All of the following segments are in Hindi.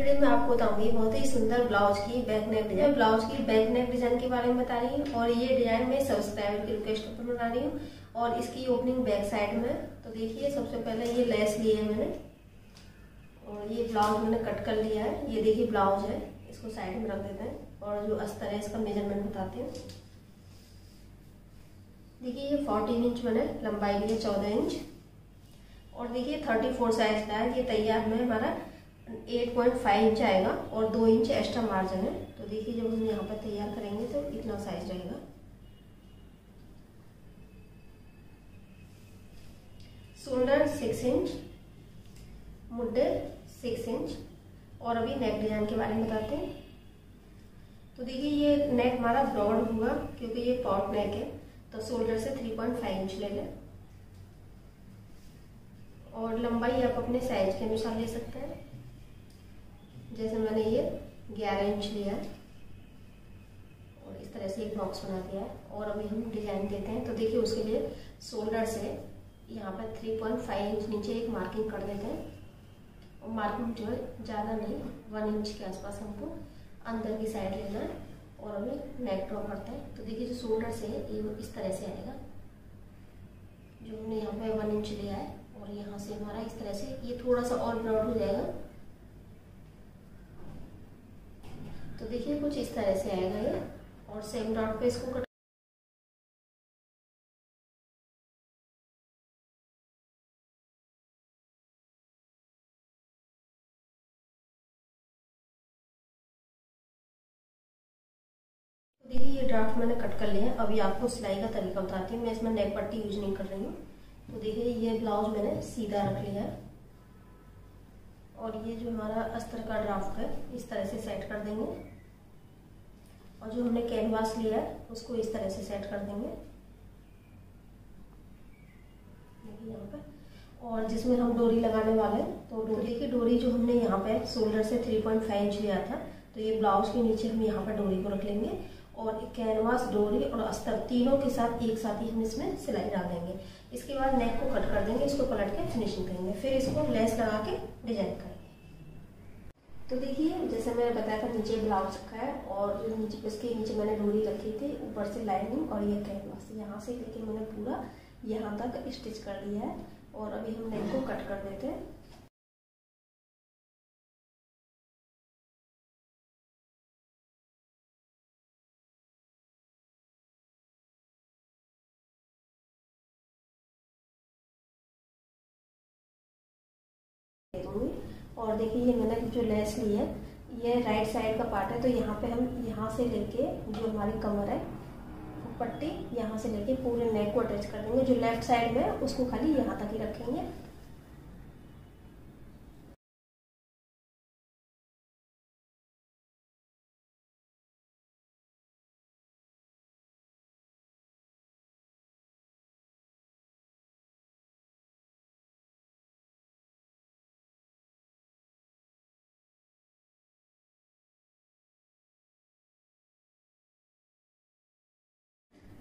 वीडियो में आपको बताऊँगी, बहुत ही सुंदर ब्लाउज की बैक नेक डिज़ाइन ब्लाउज की बैक नेक डिज़ाइन के बारे में बता रही हूँ और ये डिज़ाइन में सब्सक्राइबर की रिक्वेस्ट पर बना रही हूँ और इसकी ओपनिंग बैक साइड में तो देखिए सबसे पहले ये लेस ली है मैंने और ये ब्लाउज मैंने कट कर लिया है, ये देखिए ब्लाउज है, इसको साइड में रख देते हैं और जो अस्तर है इसका मेज़रमेंट बताते हैं। देखिए ये फोर्टीन इंच मैंने, लंबाई ली है चौदह इंच और देखिए थर्टी फोर साइज़ का है, ये तैयार में हमारा। एट पॉइंट फाइव इंच आएगा और दो इंच एक्स्ट्रा मार्जिन है। तो देखिए, जब हम यहाँ पर तैयार करेंगे तो इतना साइज़ रहेगा। शोल्डर सिक्स इंच मुड्डे सिक्स इंच और अभी नेक डिज़ाइन के बारे में बताते हैं। तो देखिए, ये नेक हमारा ब्रॉड हुआ क्योंकि ये पॉट नेक है। तो शोल्डर से थ्री पॉइंट फाइव इंच ले लें। और लंबाई आप अपने साइज़ के अनुसार ले सकते हैं। जैसे मैंने ये ग्यारह इंच लिया और इस तरह से एक बॉक्स बना दिया है, और अभी हम डिज़ाइन देते हैं। तो देखिए, उसके लिए शोल्डर से यहाँ पर थ्री पॉइंट फाइव इंच नीचे एक मार्किंग कर देते हैं। और मार्किंग जो है, ज़्यादा नहीं वन इंच के आसपास हमको अंदर की साइड लेना है, और अभी नेक ड्रॉ करते हैं। तो देखिए, जो शोल्डर से है, ये इस तरह से आएगा। जो हमने यहाँ पे वन इंच लिया है, और यहाँ से हमारा इस तरह से, ये थोड़ा सा और ब्रॉड हो जाएगा। तो देखिए, कुछ इस तरह से आएगा ये। और सेम डॉट पे इसको कट देखिए, ये ड्राफ्ट मैंने कट कर लिया है। अभी आपको सिलाई का तरीका बताती हूँ। मैं इसमें नेक पट्टी यूज़ नहीं कर रही हूँ। तो देखिए, ये ब्लाउज मैंने सीधा रख लिया है। और ये जो हमारा अस्तर का ड्राफ्ट है, इस तरह से सेट कर देंगे। और जो हमने कैनवास लिया है, उसको इस तरह से सेट कर देंगे। यहाँ पर और जिसमें हम डोरी लगाने वाले हैं तो डोरी की डोरी जो हमने यहाँ पे शोल्डर से 3.5 इंच लिया था तो ये ब्लाउज के नीचे हम यहाँ पर डोरी को रख लेंगे। और कैनवास डोरी और अस्तर तीनों के साथ, एक साथ ही हम इसमें सिलाई डाल देंगे। इसके बाद नेक को कट कर देंगे, इसको पलट के फिनिशिंग करेंगे। फिर इसको लेस लगा के डिज़ाइन करेंगे। तो देखिए, जैसे मैंने बताया था, नीचे ब्लाउज रखा है और जो नीचे, उसके नीचे मैंने डोरी रखी थी, ऊपर से लाइनिंग और ये कैनवास यहाँ से लेके मैंने पूरा यहाँ तक स्टिच कर दिया है और अभी हम नेक को कट कर देते हैं। और देखिए ये मैंने जो लेस ली है, ये राइट साइड का पार्ट है तो यहाँ पे हम यहाँ से लेके, जो हमारी कमर है, वो पट्टी यहाँ से लेके पूरे नेक को अटैच कर देंगे। जो लेफ़्ट साइड में उसको खाली यहाँ तक ही रखेंगे।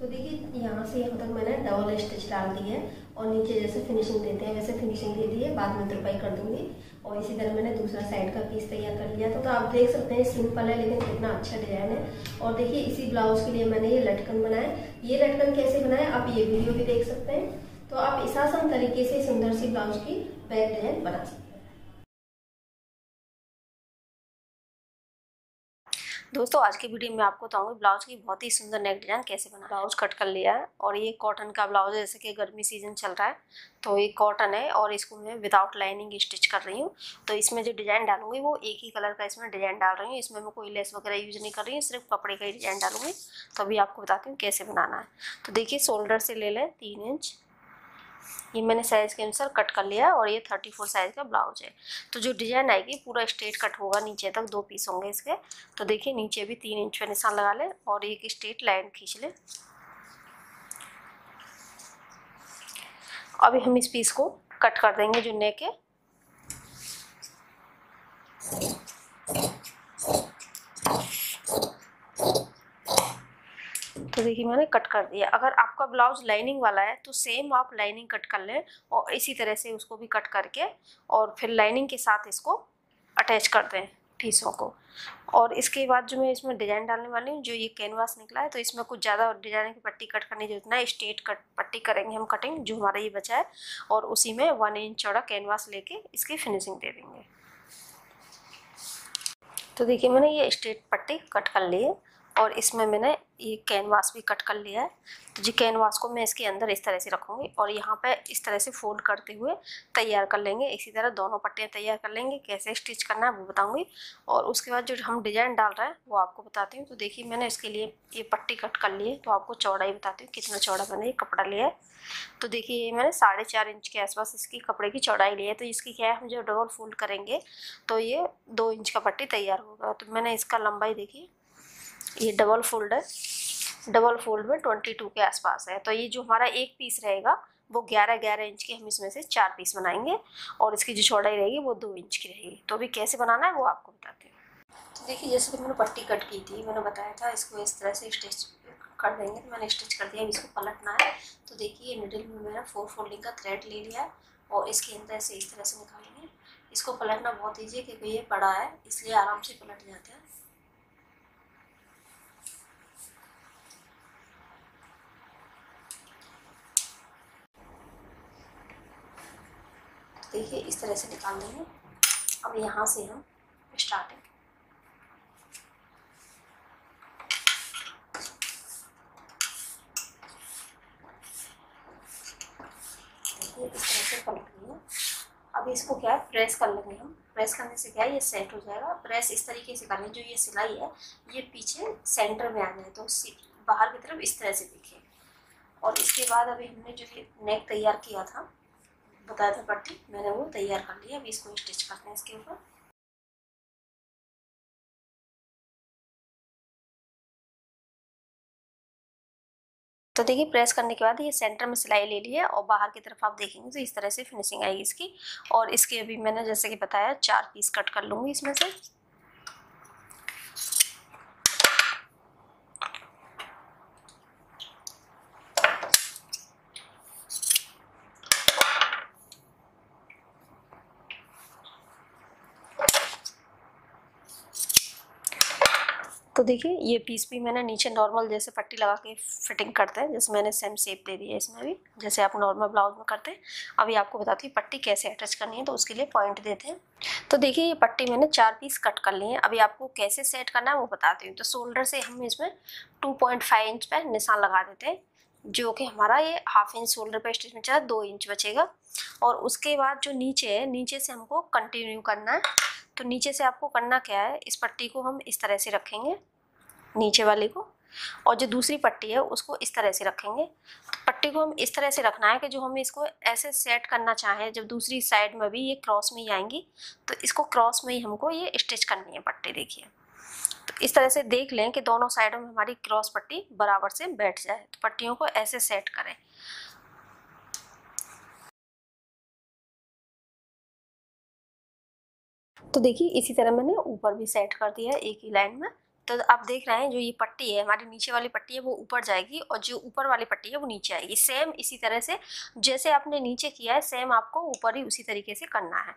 तो देखिए, यहाँ से यहाँ तक मैंने डबल स्टिच डाल दी है और नीचे जैसे फिनिशिंग देते हैं, वैसे फिनिशिंग दे दी है बाद में तुरपाई कर दूँगी। और इसी तरह मैंने दूसरा साइड का पीस तैयार कर लिया। था तो आप देख सकते हैं सिंपल है, लेकिन कितना अच्छा डिज़ाइन है। और देखिए, इसी ब्लाउज के लिए मैंने ये लटकन बनाया ये लटकन कैसे बनाया आप ये वीडियो भी देख सकते हैं। तो आप इस आसान तरीके से सुंदर सी ब्लाउज की बैक डिज़ाइन बना सकते हैं। दोस्तों, आज की वीडियो में आपको बताऊँगी ब्लाउज की बहुत ही सुंदर नेक डिज़ाइन कैसे बना ब्लाउज कट कर लिया है और ये कॉटन का ब्लाउज है, जैसे कि गर्मी सीज़न चल रहा है तो ये कॉटन है और इसको मैं विदाउट लाइनिंग स्टिच कर रही हूँ। तो इसमें जो डिज़ाइन डालूँगी, वो एक ही कलर का इसमें डिज़ाइन डाल रही हूँ। इसमें मैं कोई लेस वगैरह यूज़ नहीं कर रही हूँ, सिर्फ़ कपड़े का ही डिज़ाइन डालूँगी। तो अभी आपको बताती हूँ कैसे बनाना है। तो देखिए शोल्डर से ले लें, तीन इंच ये मैंने साइज़ के अनुसार कट कर लिया और ये थर्टी फोर साइज़ का ब्लाउज है। तो जो डिज़ाइन आएगी, पूरा स्ट्रेट कट होगा, नीचे तक दो पीस होंगे इसके। तो देखिए, नीचे भी तीन इंच का निशान लगा लें और एक स्ट्रेट लाइन खींच लें। अभी हम इस पीस को कट कर देंगे, जो नेक है। देखिए मैंने कट कर दिया। अगर आपका ब्लाउज लाइनिंग वाला है तो सेम आप लाइनिंग कट कर लें और इसी तरह से उसको भी कट करके और फिर लाइनिंग के साथ इसको अटैच कर दें पीसों को। और इसके बाद जो मैं इसमें डिज़ाइन डालने वाली हूँ, जो ये कैनवास निकला है तो इसमें कुछ ज़्यादा डिज़ाइन की पट्टी कट करने जो इतना स्ट्रेट कट पट्टी करेंगे हम कटिंग जो हमारा ये बचा है और उसी में वन इंच चौड़ा कैनवास लेके इसकी फिनिशिंग दे देंगे। तो देखिए, मैंने ये स्ट्रेट पट्टी कट कर ली है। और इसमें मैंने ये कैनवास भी कट कर लिया है। तो जी कैनवास को मैं इसके अंदर इस तरह से रखूँगी और यहाँ पे इस तरह से फोल्ड करते हुए तैयार कर लेंगे। इसी तरह दोनों पट्टियाँ तैयार कर लेंगे, कैसे स्टिच करना है वो बताऊँगी। और उसके बाद जो हम डिज़ाइन डाल रहे हैं वो आपको बताती हूँ। तो देखिए मैंने इसके लिए ये पट्टी कट कर ली है। तो आपको चौड़ाई बताती हूँ, कितना चौड़ा मैंने ये कपड़ा लिया है। तो देखिए ये मैंने साढ़े चार इंच के आसपास इसकी कपड़े की चौड़ाई ली है। तो इसकी क्या है, हम जब डबल फोल्ड करेंगे तो ये दो इंच का पट्टी तैयार होगा। तो मैंने इसका लंबाई देखिए ये डबल फोल्ड है। डबल फोल्ड में ट्वेंटी टू के आसपास है। तो ये जो हमारा एक पीस रहेगा, वो ग्यारह ग्यारह इंच के हम इसमें से चार पीस बनाएँगे और इसकी जो चौड़ाई रहेगी, वो दो इंच की रहेगी। तो अभी कैसे बनाना है, वो आपको बताते हैं। तो देखिए, जैसे कि मैंने पट्टी कट की थी, मैंने बताया था, इसको इस तरह से स्टिच कर देंगे। तो मैंने स्टिच कर दिया इसको पलटना है। तो देखिए मिडिल में मैंने फोर फोल्डिंग का थ्रेड ले लिया है और इसके अंदर से इस तरह से निकालेंगे। इसको पलटना बहुत ईजी है, क्योंकि ये बड़ा है, इसलिए आराम से पलट जाते हैं। देखिए, इस तरह से निकाल देंगे। अब यहाँ से हम स्टार्टिंग अब इसको क्या है? प्रेस कर लेंगे हम। प्रेस करने से क्या है? ये सेट हो जाएगा। प्रेस इस तरीके से करें जो ये सिलाई है, ये पीछे सेंटर में आ जाए। तो बाहर की तरफ़ इस तरह से दिखे। और इसके बाद अभी हमने जो ये नेक तैयार किया था बताया था पट्टी, मैंने वो तैयार कर लिया, अभी इसको स्टिच करते हैं इसके ऊपर। तो देखिए प्रेस करने के बाद ये सेंटर में सिलाई ले ली है और बाहर की तरफ़ आप देखेंगे तो इस तरह से फिनिशिंग आएगी इसकी। और इसके अभी मैंने जैसे कि बताया, चार पीस कट कर लूँगी इसमें से तो देखिए, ये पीस भी मैंने नीचे नॉर्मल जैसे पट्टी लगा के फिटिंग करते हैं, जैसे मैंने सेम शेप दे दी है इसमें भी, जैसे आप नॉर्मल ब्लाउज में करते हैं। अभी आपको बताती हूँ पट्टी कैसे अटैच करनी है तो उसके लिए पॉइंट देते हैं। तो देखिए, ये पट्टी मैंने चार पीस कट कर ली है। अभी आपको कैसे सेट करना है वो बताती हूँ। तो शोल्डर से हम इसमें टू इंच पर निशान लगा देते हैं, जो कि हमारा ये हाफ़ इंच शोल्डर पर स्टिच में चला, दो इंच बचेगा। और उसके बाद जो नीचे है, नीचे से हमको कंटिन्यू करना है। तो नीचे से आपको करना क्या है, इस पट्टी को हम इस तरह से रखेंगे। नीचे वाले को और जो दूसरी पट्टी है उसको इस तरह से रखेंगे। तो पट्टी को हम इस तरह से रखना है कि जो हम इसको ऐसे सेट करना चाहें, जब दूसरी साइड में भी ये क्रॉस में ही आएँगी तो इसको क्रॉस में ही हमको ये स्टिच करनी है पट्टी, देखिए। तो इस तरह से देख लें कि दोनों साइडों में हमारी क्रॉस पट्टी बराबर से बैठ जाए तो पट्टियों को ऐसे सेट करें। तो देखिए, इसी तरह मैंने ऊपर भी सेट कर दिया एक ही लाइन में। तो आप देख रहे हैं जो ये पट्टी है, हमारी नीचे वाली पट्टी है, वो ऊपर जाएगी और जो ऊपर वाली पट्टी है, वो नीचे आएगी। सेम इसी तरह से जैसे आपने नीचे किया है सेम आपको ऊपर ही उसी तरीके से करना है।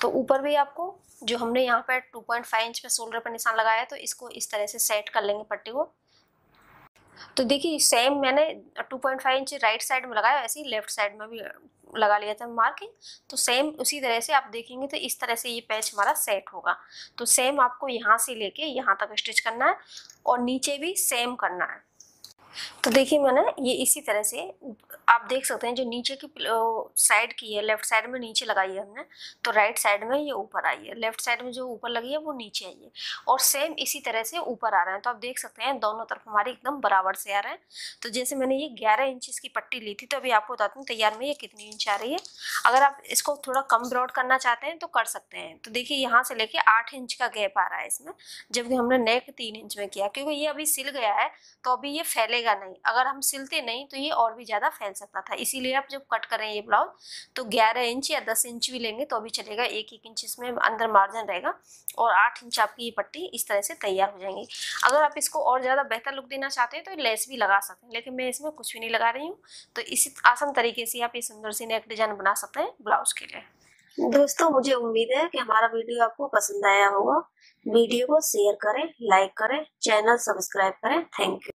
तो ऊपर भी आपको जो हमने यहाँ पर टू पॉइंट फाइव इंच पे शोल्डर पर निशान लगाया है तो इसको इस तरह से सेट कर लेंगे पट्टी को। तो देखिए सेम मैंने 2.5 इंच राइट साइड में लगाया वैसे ही लेफ़्ट साइड में भी लगा लिया था मार्किंग तो सेम उसी तरह से आप देखेंगे तो इस तरह से ये पैच हमारा सेट होगा। तो सेम आपको यहाँ से लेके यहाँ तक स्टिच करना है और नीचे भी सेम करना है। तो देखिए मैंने ये इसी तरह से, आप देख सकते हैं जो नीचे की साइड की है लेफ़्ट साइड में नीचे लगाई है हमने तो राइट साइड में ये ऊपर आई है लेफ़्ट साइड में जो ऊपर लगी है वो नीचे आई है, और सेम इसी तरह से ऊपर आ रहे हैं तो आप देख सकते हैं दोनों तरफ़ हमारे एकदम बराबर से आ रहे हैं तो जैसे मैंने ये ग्यारह इंच की पट्टी ली थी तो अभी आपको बताती हूँ तैयार में ये कितनी इंच आ रही है, अगर आप इसको थोड़ा कम ब्रॉड करना चाहते हैं तो कर सकते हैं तो देखिए यहाँ से लेके आठ इंच का गैप आ रहा है इसमें, जबकि हमने नेक तीन इंच में किया, क्योंकि ये अभी सिल गया है तो अभी ये फैलेगा नहीं। अगर हम सिलते नहीं तो ये और भी ज़्यादा फैल सकता था। इसीलिए आप जब कट करें ये ब्लाउज तो 11 इंच या 10 इंच भी लेंगे तो भी चलेगा। एक एक इंच इसमें अंदर मार्जिन रहेगा और 8 इंच आपकी ये पट्टी इस तरह से तैयार हो जाएँगी। अगर आप इसको और ज़्यादा बेहतर लुक देना चाहते हैं तो लेस भी लगा सकते हैं, लेकिन मैं इसमें कुछ भी नहीं लगा रही हूँ। तो इसी आसान तरीके से आप ये सुंदर सी नेक डिज़ाइन बना सकते हैं ब्लाउज के लिए। दोस्तों, मुझे उम्मीद है कि हमारा वीडियो आपको पसंद आया होगा। वीडियो को शेयर करें, लाइक करें, चैनल सब्सक्राइब करें। Thank you.